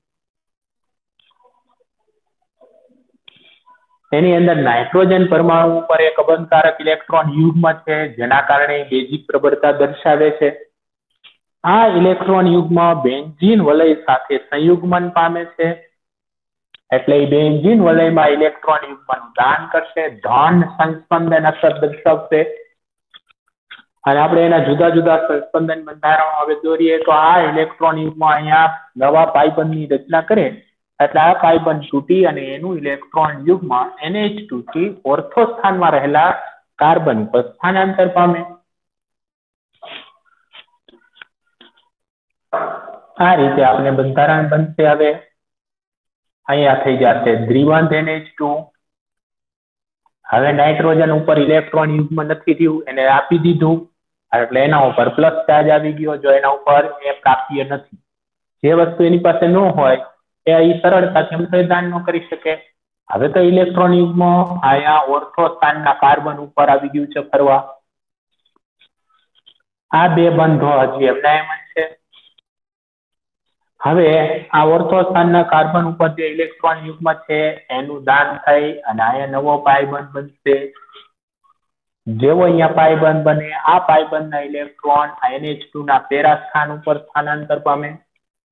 એની અંદર નાઇટ્રોજન પરમાણુ ઉપર એક અબંધકારક ઇલેક્ટ્રોન યુગ્મ છે, જેના કારણે બેઝિક પ્રબળતા દર્શાવે છે. આ ઇલેક્ટ્રોન યુગમાં બેન્ઝીન વલય સાથે સંયુગ્મન પામે છે. એટલે બેન્ઝીન વલયમાં ઇલેક્ટ્રોન યુગમાં દાન કરશે, ધન સંસ્પંદન અસર દર્શાવશે. અને આપણે એના જુદા જુદા સંસ્પંદન બંધારણો હવે દોરીએ તો આ ઇલેક્ટ્રોન યુગમાં અહીંયા નવા પાઇબંધની રચના કરે. એટલે આ પાઇબંધ તૂટી અને એનું ઇલેક્ટ્રોન યુગમાં એનએચ ટુ થી ઓર્થો સ્થાનમાં રહેલા કાર્બન પર સ્થાનાંતર પામે. આ રીતે આપણે બંધારણ બનશે હવે. અહીંયા થઈ જશે દ્વિબંધ NH2 હવે નાઇટ્રોજન ઉપર ઇલેક્ટ્રોન યુગમાં નથી થયું, એને આપી દીધું. એટલે એના ઉપર પ્લસ ચાર્જ આવી ગયો, જો એના ઉપર એ પ્રાપ્ય નથી. જે વસ્તુ એની પાસે ન હોય, એ અહીં સરળતાથી અંતર્દાન ન કરી શકે. હવે તો ઇલેક્ટ્રોન યુગમાં અહીંયા ઓર્થો સ્થાનના કાર્બન ઉપર આવી ગયું છે ફરવા. આ બે બંધો હજી એમના એમ છે. હવે આ ઓર્થોસ્થાનના કાર્બન ઉપર જે ઇલેક્ટ્રોન યુગ્મ છે, એનું દાન થઈ અને અહીંયા નવો પાયબંધ બનશે. જેવો અહીંયા પાયબંધ બને, આ પાયબંધના ઇલેક્ટ્રોન એનએચ ટુ ના પેરા સ્થાન ઉપર સ્થાનાંતર પામે,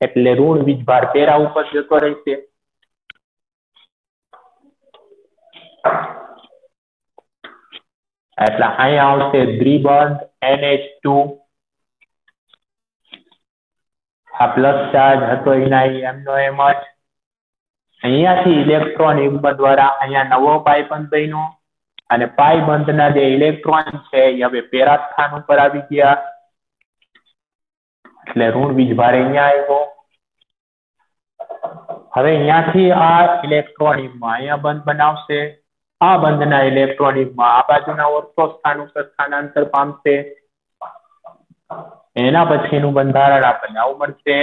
એટલે ઋણ વીજભાર પેરા ઉપર જતો રહેશે. એટલે અહીંયા આવશે દ્વિબંધ NH2 આ પ્લસ ચાર્જ હતો એના એમનો એમ જ. અહીંયાથી ઇલેક્ટ્રોન યુગ્મ દ્વારા અહીંયા નવો પાયબંધ બન્યો. અને પાયબંધના જે ઇલેક્ટ્રોન છે એ હવે પેરા સ્થાન ઉપર આવી ગયા. એટલે ઋણ ભારે અહીંયા આવ્યો. હવે અહીંયાથી આ ઇલેક્ટ્રોનિકમાં અહીંયા બંધ બનાવશે. આ બંધના ઇલેક્ટ્રોનિકમાં આ બાજુના ઓર્થો સ્થાન ઉપર સ્થાનાંતર પામશે. એના પછીનું બંધારણ આપણને આવું મળશે.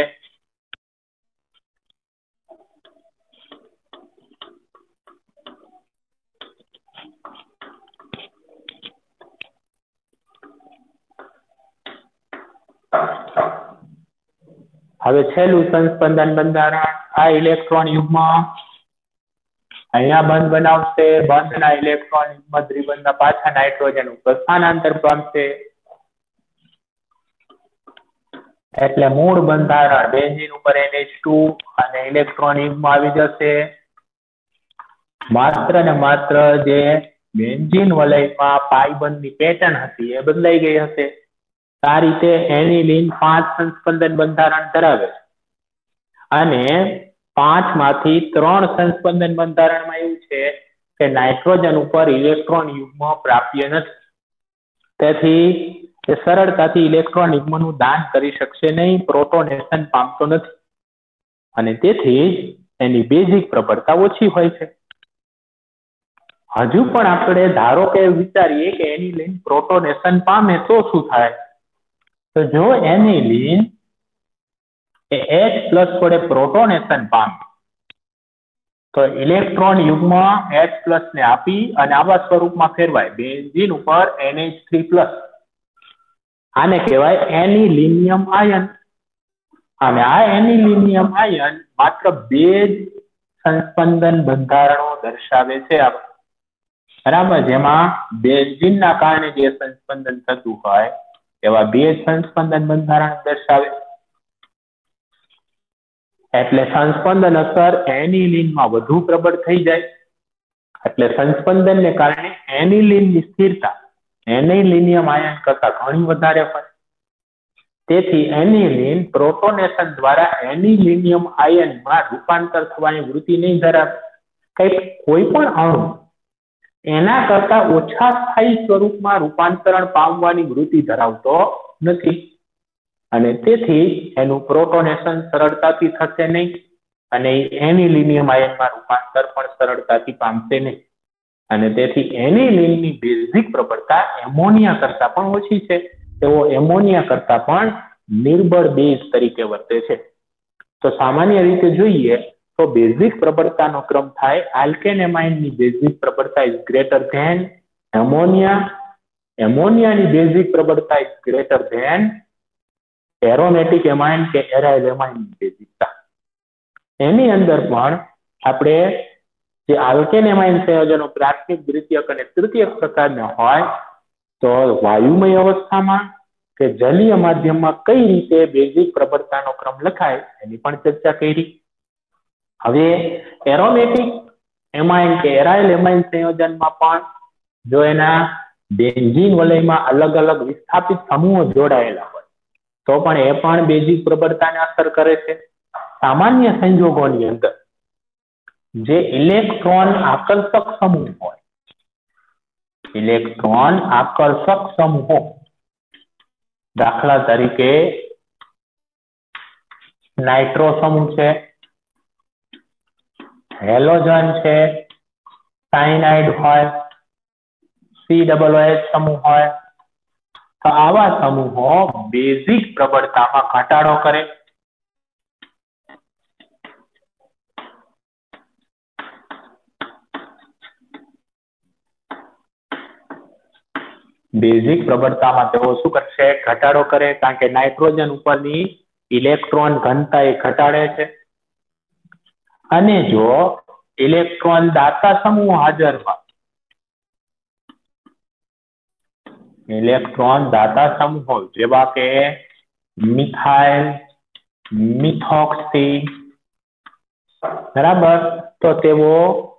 હવે છેલ્લું સંસ્પંદન બંધારણ, આ ઇલેક્ટ્રોન યુગમાં અહીંયા બંધ બનાવશે. બંધના ઇલેક્ટ્રોન યુગમાં દ્વિબંધના પાછા નાઇટ્રોજન ઉપર સ્થાનાંતર પામશે. એટલે મૂળ બંધારણ, બેન્ઝીન ઉપર NH2 અને ઇલેક્ટ્રોન યુગ્મ આવી જશે. માત્ર ને માત્ર જે બેન્ઝીન વલયમાં પાયબંધની પેટર્ન હતી એ બદલાઈ ગઈ હશે. આ રીતે એનિલિન પાંચ સંસ્પંદન બંધારણ ધરાવે છે. અને પાંચમાંથી ત્રણ સંસ્પંદન બંધારણમાં એવું છે કે નાઇટ્રોજન ઉપર ઇલેક્ટ્રોન યુગ્મ પ્રાપ્ય નથી. તેથી એ સરળતાથી ઇલેક્ટ્રોન યુગ્મનું દાન કરી શકશે નહીં પ્રોટોનેશન પામતો નથી. અને તેથી એની બેઝિક પ્રબળતા ઓછી હોય છે. હજુ પણ આપણે ધારો કે વિચારીએ કે એનિલિન લીન પ્રોટોનેશન પામે તો શું થાય? તો જો એની લીન એ H પ્લસ વડે પ્રોટોનેશન પામે, તો ઇલેક્ટ્રોન યુગ્મ H પ્લસ ને આપી અને આવા સ્વરૂપમાં ફેરવાય. બેન્ઝીન ઉપર NH3 પ્લસ આને કહેવાય એનિલિનિયમ આયન. અને આ એનિલિનિયમ આયન માત્ર બે જ સંસ્પંદન બંધારણો દર્શાવે છે બરાબર? જેમાં બેન્ઝીનના કારણે જે સંસ્પંદન થતું હોય, એવા બે સંસ્પંદન બંધારણ દર્શાવે એટલે સંસ્પંદન અસર એનિલિનમાં વધુ પ્રબળ થઈ જાય. એટલે સંસ્પંદનને કારણે એનિલિનની સ્થિરતા એનિલિનિયમ આયન કરતા ઘણી વધારે હોય. તેથી એનિલિન પ્રોટોનેશન દ્વારા એનિલિનિયમ આયનમાં રૂપાંતર થવાની વૃત્તિ નહીં ધરાવે. કઈ કોઈ પણ અણુ એના કરતા ઓછા સ્થાયી સ્વરૂપમાં રૂપાંતરણ પામવાની વૃત્તિ ધરાવતો નથી. અને તેથી એનું પ્રોટોનેશન સરળતાથી થશે નહીં. અને એનિલિનિયમ આયનમાં રૂપાંતર પણ સરળતાથી પામશે નહીં. અને તેથી એનિલિનની બેઝિક પ્રબળતા એમોનિયા કરતા પણ ઓછી છે. તેઓ એમોનિયા કરતા પણ નિર્બળ બેઝ તરીકે વર્તે છે. તો સામાન્ય રીતે જોઈએ તો બેઝિક પ્રબળતાનો ક્રમ થાય આલ્કેન એમાઇનની બેઝિક પ્રબળતા ઇઝ ગ્રેટર ધેન એમોનિયા એમોનિયાની બેઝિક પ્રબળતા is greater than aromatic amine કે એરાઇલ એમાઇનની બેઝિકતા. એની અંદર પણ આપણે જે આલ્કેન સંયોજનો પ્રાથમિક, દ્વિતીયક અને તૃતીયક પ્રકારના હોય, તો વાયુમય અવસ્થામાં કે જલીય માધ્યમમાં કઈ રીતે બેઝિક પ્રબળતાનો ક્રમ લખાય, એની પણ ચર્ચા કરી. હવે એરોમેટિક એમાઇન કે એરાઇલ એમાઇન સંયોજનમાં પણ જો એના બેન્ઝીન વલયમાં અલગ અલગ વિસ્થાપિત સમૂહો જોડાયેલા હોય, તો પણ એ પણ બેઝિક પ્રબળતાને અસર કરે છે. સામાન્ય સંજોગોની અંદર જે ઇલેક્ટ્રોન આકર્ષક સમૂહ હોય. ઇલેક્ટ્રોન આકર્ષક સમૂહો. દાખલા તરીકે નાઇટ્રો સમૂહ છે, હેલોજન છે, સાયનાઇડ હોય સી ડબલ સમૂહ હોય. તો આવા સમૂહો બેઝિક પ્રબળતામાં ઘટાડો કરે. બેઝિક પ્રબળતામાં તેઓ શું કરશે? ઘટાડો કરે, કારણ કે નાઇટ્રોજન ઉપરની ઇલેક્ટ્રોન ઘનતા એ ઘટાડે છે. અને જો ઇલેક્ટ્રોન દાતા સમૂહ હાજર હોય, ઇલેક્ટ્રોન દાતા સમૂહો જેવા કે મિથાઇલ, મિથોક્સી, બરાબર? તો તેઓ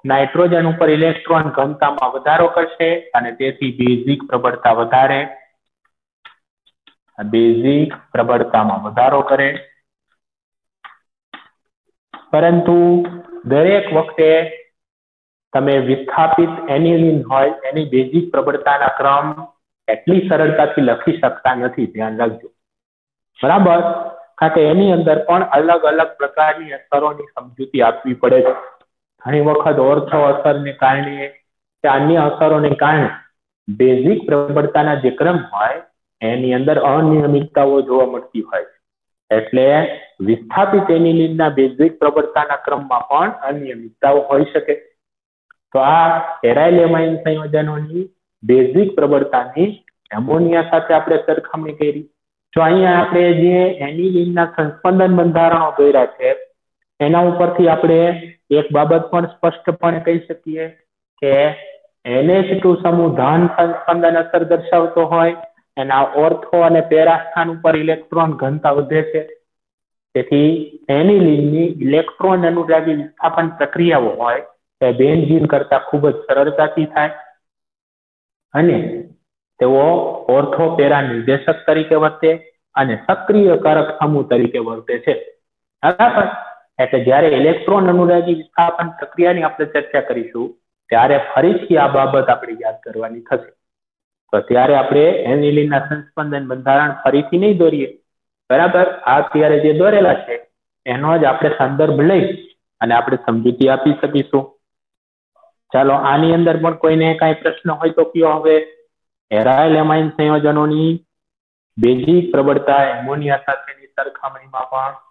નાઇટ્રોજન ઉપર ઇલેક્ટ્રોન ઘનતામાં વધારો કરશે અને તેથી બેઝિક પ્રબળતા વધારે. બેઝિક પ્રબળતામાં વધારો કરે. પરંતુ દરેક વખતે તમે વિસ્થાપિત એનિલિન હોય, એની બેઝિક પ્રબળતાના ક્રમ એટલી સરળતાથી લખી શકતા નથી, ધ્યાન રાખજો. બરાબર? કારણ કે એની અંદર પણ અલગ અલગ પ્રકારની અસરોની સમજૂતી આપવી પડે છે. ઘણી વખત ઓર્થો અસરને કારણે કે અન્ય અસરોને કારણે બેઝિક પ્રબળતાના જે ક્રમ હોય, એની અંદર અનિયમિતતાઓ જોવા મળતી હોય. એટલે વિસ્થાપિત એનિલિનના બેઝિક પ્રબળતાના ક્રમમાં પણ અનિયમિતતાઓ હોઈ શકે. તો આ એરાઇલેમાઇન સંયોજનોની બેઝિક પ્રબળતાની એમોનિયા સાથે આપણે સરખામણી કરી. જો અહીંયા આપણે જે એનિલિનના સંસ્પંદન બંધારણો કર્યા છે, એના ઉપરથી આપણે એક બાબત પણ સ્પષ્ટપણે કહી શકીએ કે એનએચ ટુ સમૂહ ધન સંસ્પંદન અસર દર્શાવતો હોય, એના ઓર્થો અને પેરા સ્થાન ઉપર ઇલેક્ટ્રોન ઘનતા વધે છે. તેથી એનિલિનની ઇલેક્ટ્રોન અનુરાગી વિસ્થાપન પ્રક્રિયાઓ હોય તે બેન્ઝીન કરતા ખૂબ જ સરળતાથી થાય. અને તેઓ ઓર્થો પેરા નિર્દેશક તરીકે વર્તે અને સક્રિય કારક સમૂહ તરીકે વર્તે છે. બરાબર એટલે જ્યારે ઇલેક્ટ્રોન અનુરાગી વિસ્થાપન પ્રક્રિયાની આપણે ચર્ચા કરીશું, ત્યારે ફરીથી આ બાબત આપણે યાદ કરવાની થશે. તો ત્યારે આપણે એનિલિનના સંસ્પંદન બંધારણ ફરીથી નહીં દોરીએ. બરાબર? આ અત્યારે જે દોરેલા છે, એનો જ આપણે સંદર્ભ લઈ અને આપણે સમજૂતી આપી શકીશું. ચાલો, આની અંદર પણ કોઈને કાંઈ પ્રશ્ન હોય તો કયો હવે? એરાઇલ એમાઇન સંયોજનોની બેઝિક પ્રબળતા એમોનિયા સાથેની સરખામણીમાં પણ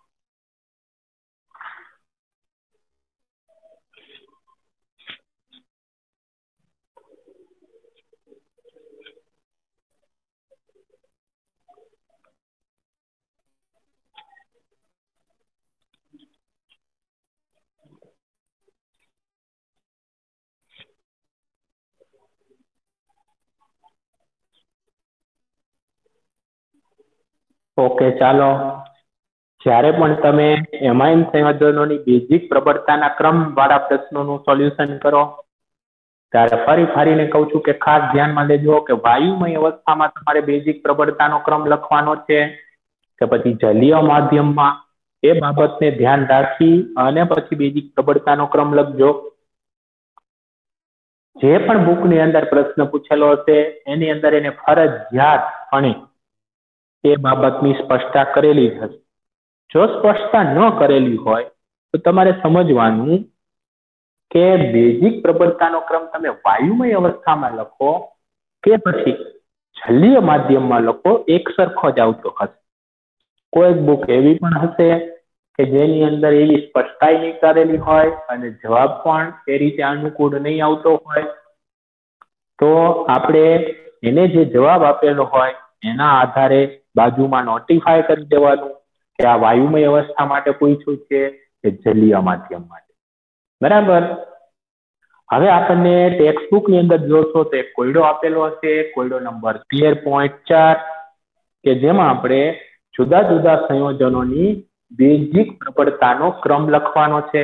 ઓકે, ચાલો. જ્યારે પણ તમે એમાઇન સંયોજનોની બેઝિક પ્રબળતાના ક્રમ વાળા પ્રશ્નોનું સોલ્યુશન કરો, ત્યારે ફરી ફરીને કહું છું કે ખાસ ધ્યાનમાં લેજો કે વાયુમય અવસ્થામાં તમારે બેઝિક પ્રબળતાનો ક્રમ લખવાનો છે, કે પછી જલીય માધ્યમમાં એ બાબતને ધ્યાન રાખી અને પછી બેઝિક પ્રબળતાનો ક્રમ લખજો. જે પણ બુકની અંદર પ્રશ્ન પૂછેલો હશે, એની અંદર એને ફરજિયાત પણે એ બાબતની સ્પષ્ટતા કરેલી હશે જો સ્પષ્ટતા ન કરેલી હોય, તો તમારે સમજવાનું કે બેઝિક પ્રબળતાનો ક્રમ તમે વાયુમય અવસ્થામાં લખો કે પછી જલીય માધ્યમમાં લખો એક સરખો જ આવતો હશે. કોઈક બુક એવી પણ હશે કે જેની અંદર એવી સ્પષ્ટતા નહીં કરેલી હોય અને જવાબ પણ એ રીતે અનુકૂળ નહીં આવતો હોય, તો આપણે એને જે જવાબ આપેલો હોય, એના આધારે બાજુમાં નોટિફાય કરી દેવાનું કે આ વાયુમય અવસ્થા માટે પૂછ્યું છે કે જલીય માધ્યમ માટે. બરાબર? હવે આપણને ટેક્સ્ટબુકની અંદર જોશો તો એક કોયડો આપેલો હશે. કોયડો નંબર તેર પોઈન્ટ ચાર, કે જેમાં આપણે જુદા જુદા સંયોજનોની બેઝિક પ્રબળતાનો ક્રમ લખવાનો છે.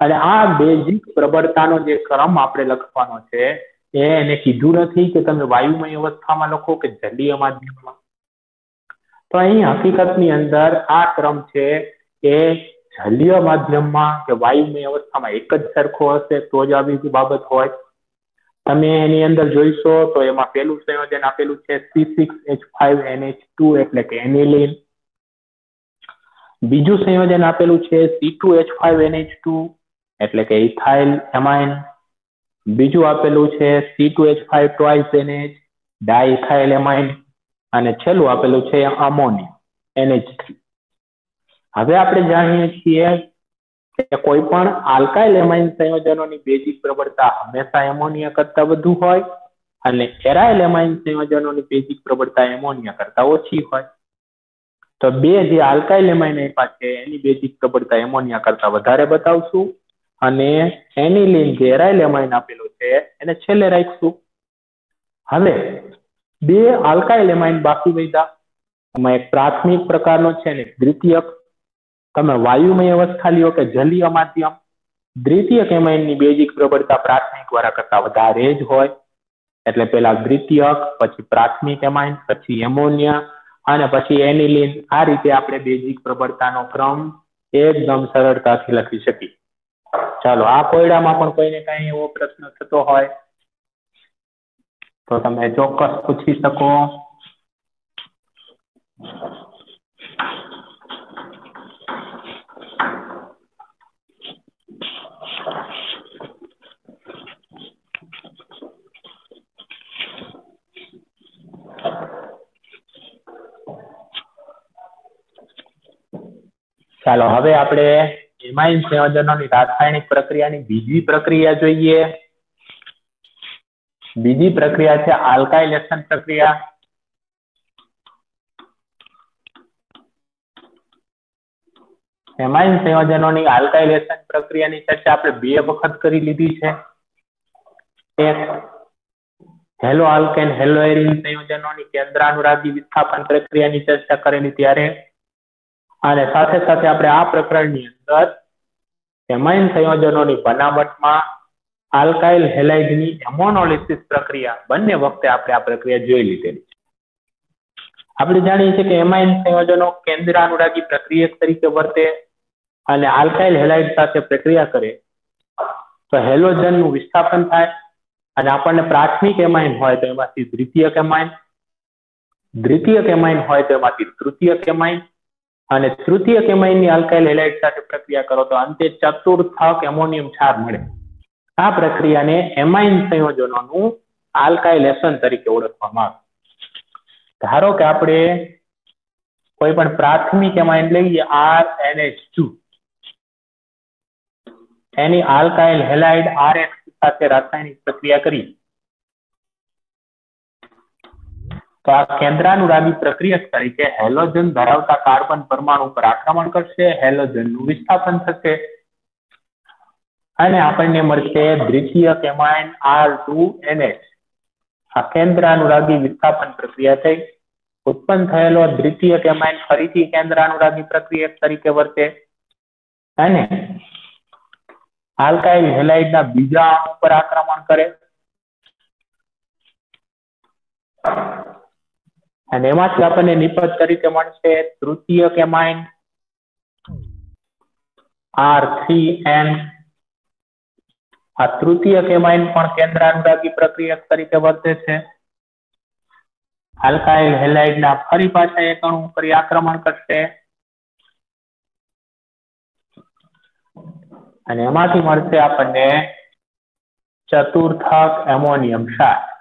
અને આ બેઝિક પ્રબળતાનો જે ક્રમ આપણે લખવાનો છે, એ એને કીધું નથી કે તમે વાયુમય અવસ્થામાં લખો કે જલીય માધ્યમમાં. તો અહીં હકીકતની અંદર આ ક્રમ છે એ જલીય માધ્યમમાં કે વાયુમય અવસ્થામાં એક જ સરખો હશે તો જ આવી બાબત હોય. તમે એની અંદર જોઈશો તો એમાં પેલું સંયોજન આપેલું છે C six H five NH two એટલે કે એનિલિન. બીજું સંયોજન આપેલું છે C two H five NH two એટલે કે ઇથાઇલ એમાઇન. બીજું આપેલું છે C two H five twice NH diethyl amine. અને છેલ્લું આપેલું છે અમોનિયા એનએચ હવે આપણે જાણીએ છીએ કે કોઈ પણ આલ્કાઇલ એમાઇન સંયોજનોની બેઝિક પ્રબળતા હંમેશા એમોનિયા કરતા વધુ હોય અને એરાઇલ એમાઇન સંયોજનોની બેઝિક પ્રબળતા એમોનિયા કરતા ઓછી હોય. તો બે જે આલ્કાઇલ એમાઇન આપ્યા છે, એની બેઝિક પ્રબળતા એમોનિયા કરતા વધારે બતાવશું અને એનિલિન જે એરાઇલ એમાઇન આપેલું છે, એને છેલ્લે રાખશું. હવે બે આલ્કાઇલ બાકી વધ્યા એમાં એક પ્રાથમિક પ્રકારનો છે ને દ્વિતીયક તમે વાયુમય અવસ્થા લ્યો કે જલીય માધ્યમ. દ્વિતીયક એમાઇનની બેઝિક પ્રબળતા પ્રાથમિક વાળા કરતા વધારે જ હોય. એટલે પેલા દ્વિતીયક, પછી પ્રાથમિક એમાઇન પછી એમોનિયા અને પછી એનિલિન આ રીતે આપણે બેઝિક પ્રબળતાનો ક્રમ એકદમ સરળતાથી લખી શકીએ. ચાલો, આ કોયડામાં પણ કોઈને કઈ એવો પ્રશ્ન થતો હોય તો તમે ચોક્કસ પૂછી શકો. ચાલો, હવે આપણે એમાઇન સંયોજનોની રાસાયણિક પ્રક્રિયાની બીજી પ્રક્રિયા જોઈએ. બીજી પ્રક્રિયા છે આલ્કાઇલેશન પ્રક્રિયા. એમાઇન સંયોજનોની આલ્કાઇલેશન પ્રક્રિયાની ચર્ચા આપણે બે વખત કરી લીધી છે. એક હેલો આલ્કેન હેલો સંયોજનોની કેન્દ્રાનુરાગી વિસ્થાપન પ્રક્રિયાની ચર્ચા કરેલી ત્યારે. અને સાથે સાથે આપણે આ પ્રકરણની અંદર એમાઇન સંયોજનોની બનાવટમાં આલ્કાઇલ હેલાઇડની એમોનોલિસિસ પ્રક્રિયા બંને વખતે આપણે આ પ્રક્રિયા જોઈ લીધેલી છે. આપણે જાણીએ છીએ કે એમાઇન સંયોજનો કેન્દ્ર અનુરાગી પ્રક્રિયક તરીકે વર્તે અને આલ્કાઇલ હેલાઇડ સાથે પ્રક્રિયા કરે. તો હેલોજનનું વિસ્થાપન થાય અને આપણને પ્રાથમિક એમાઇન હોય તો એમાંથી દ્વિતીય કેમાઇન દ્વિતીય કેમાઇન હોય તો એમાંથી તૃતીય કેમાઇન અને તૃતીય કેમાઇનની આલ્કાઇલ હેલાઇડ સાથે પ્રક્રિયા કરો તો અંતે ચતુર્થક એમોનિયમ ક્ષાર મળે. આ પ્રક્રિયાને એમાઇન સંયોજનોનું આલ્કાઇલેશન તરીકે ઓળખવામાં આવે. ધારો કે આપણે કોઈ પણ પ્રાથમિક એમાઇન લઈએ, આર એનએચ ટુ. એની આલ્કાઇલ હેલાઇડ આર એક્સ સાથે રાસાયણિક પ્રક્રિયા કરી. તો આ કેન્દ્રાનુરાગી પ્રક્રિયક તરીકે હેલોજન ધરાવતા કાર્બન પરમાણુ પર આક્રમણ કરશે, હેલોજનનું વિસ્થાપન થશે. અને આપણને મળશે દ્વિતીય કેમાઇન આર ટુ એનએચ આ કેન્દ્રાનુરાગી વિસ્થાપન પ્રક્રિયા થઈ. ઉત્પન્ન થયેલો દ્વિતીય કેમાઇન ફરીથી કેન્દ્રાનુરાગી પ્રક્રિયક તરીકે વર્તે. અને આલ્કાઇલ હેલાઇડના બીજા અણુ પર આક્રમણ કરે. અને એમાંથી આપણને નિપજ તરીકે મળશે તૃતીય કેમાઇન આર થ્રી એન આ તૃતીય કેમાઇન પણ કેન્દ્રાનુરાગી પ્રક્રિયક તરીકે વર્તે છે. આલ્કાઇલ હેલાઇડના ફરી પાછા એક અણુ આક્રમણ કરશે. અને એમાંથી મળશે આપણને ચતુર્થક એમોનિયમ ક્ષાર.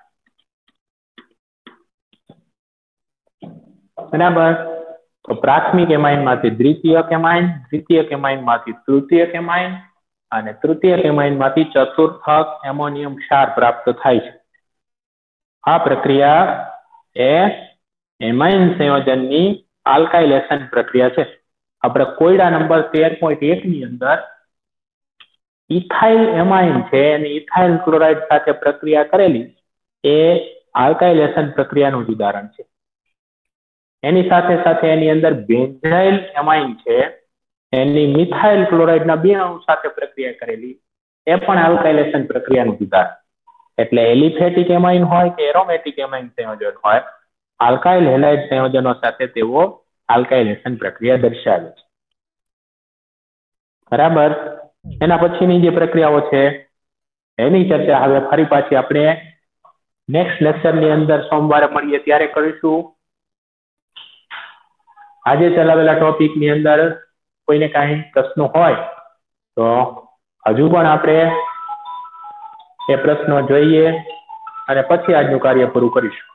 બરાબર? તો પ્રાથમિક એમાઇનમાંથી દ્વિતીય કેમાઇન દ્વિતીય કેમાઇનમાંથી તૃતીય કેમાઇન અને તૃતીય એમાઇનમાંથી ચતુર્થક એમોનિયમ ક્ષાર પ્રાપ્ત થાય છે. આ પ્રક્રિયા એ એમાઇન સંયોજનની આલ્કાઇલેશન પ્રક્રિયા છે. આપણે કોયડા નંબર તેર પોઈન્ટ એક ની અંદર ઇથાઇલ એમાઇન છે અને ઇથાઇલ ક્લોરાઇડ સાથે પ્રક્રિયા કરેલી એ આલ્કાઇલેશન પ્રક્રિયાનું જ ઉદાહરણ છે. એની સાથે સાથે એની અંદર બેન્ઝાઇલ એમાઇન છે. એની મિથાઇલ ક્લોરાઇડના બે અણુ સાથે પ્રક્રિયા કરેલી, એ પણ આલ્કાઇલેશન પ્રક્રિયાનું ઉદાહરણ એટલે એલિફેટિક એમાઇન હોય કે એરોમેટિક એમાઇન સંયોજન હોય, આલ્કાઇલ હેલાઇડ સંયોજનો સાથે તેઓ આલ્કાઇલેશન પ્રક્રિયા દર્શાવે છે. બરાબર? એના પછીની જે પ્રક્રિયાઓ છે, એની ચર્ચા હવે ફરી પાછી આપણે નેક્સ્ટ લેક્ચરની અંદર સોમવારે મળીએ ત્યારે કરીશું. આજે ચલાવેલા ટોપિકની અંદર કોઈને કાંઈ પ્રશ્નો હોય, તો હજુ પણ આપણે એ પ્રશ્નો જોઈએ અને પછી આજનું કાર્ય પૂરું કરીશું.